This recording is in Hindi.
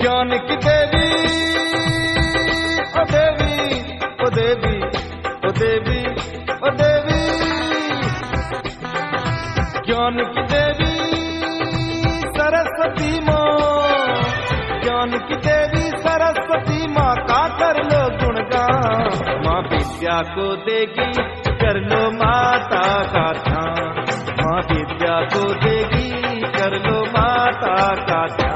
ज्ञान की देवी, ओ देवी ओ देवी ओ देवी ओ देवी। ज्ञान की देवी, सरस्वती माँ। ज्ञान की देवी, सरस्वती माँ, का कर लो गुणगान। माँ विद्या को देगी, कर लो माता का ध्यान विद्या को देगी कर लो माता का